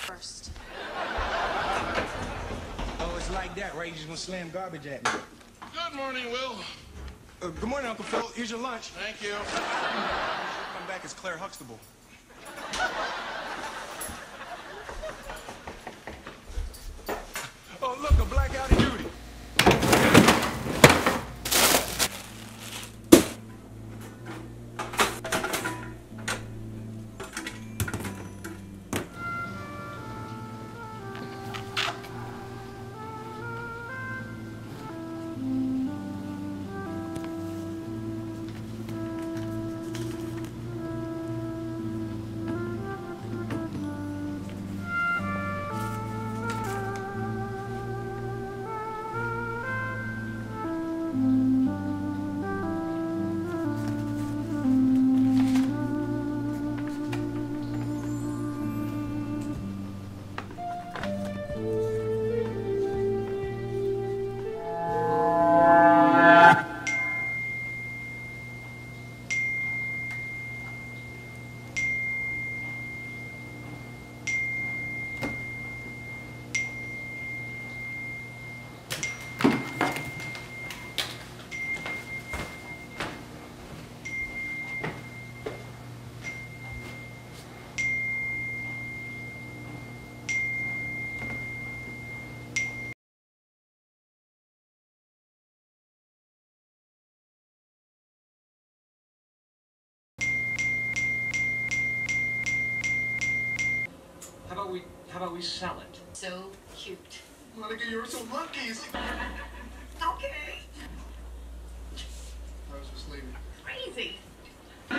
first. Oh, it's like that, right? You just gonna slam garbage at me. Good morning, Will. Uh, good morning, Uncle Phil. Here's your lunch. Thank you. Come back as Claire Huxtable. About we how about we sell it? So cute. Monica, you're some monkeys. Okay. I was just leaving. Crazy. No,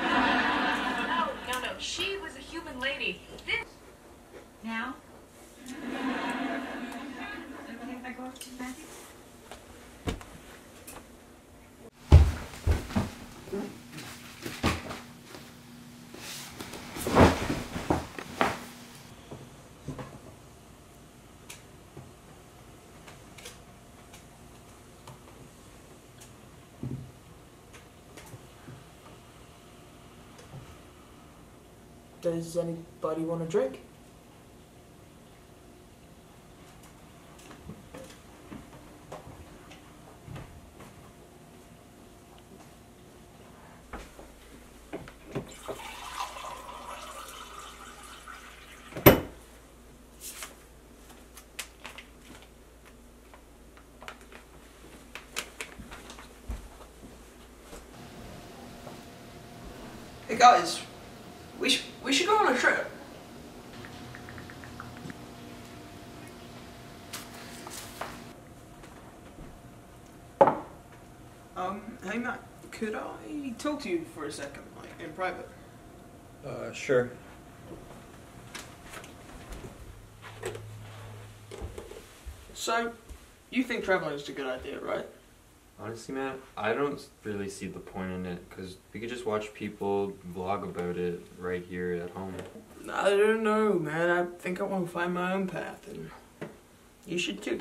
no, no. She was a human lady. This. Now? Okay, if I go up to Matthew? Does anybody want a drink? Hey guys, we should we should go on a trip. Um, hey Matt, could I talk to you for a second, like in private? Uh, sure. So, you think traveling is a good idea, right? Honestly, man, I don't really see the point in it because we could just watch people vlog about it right here at home. I don't know, man. I think I want to find my own path, and you should too.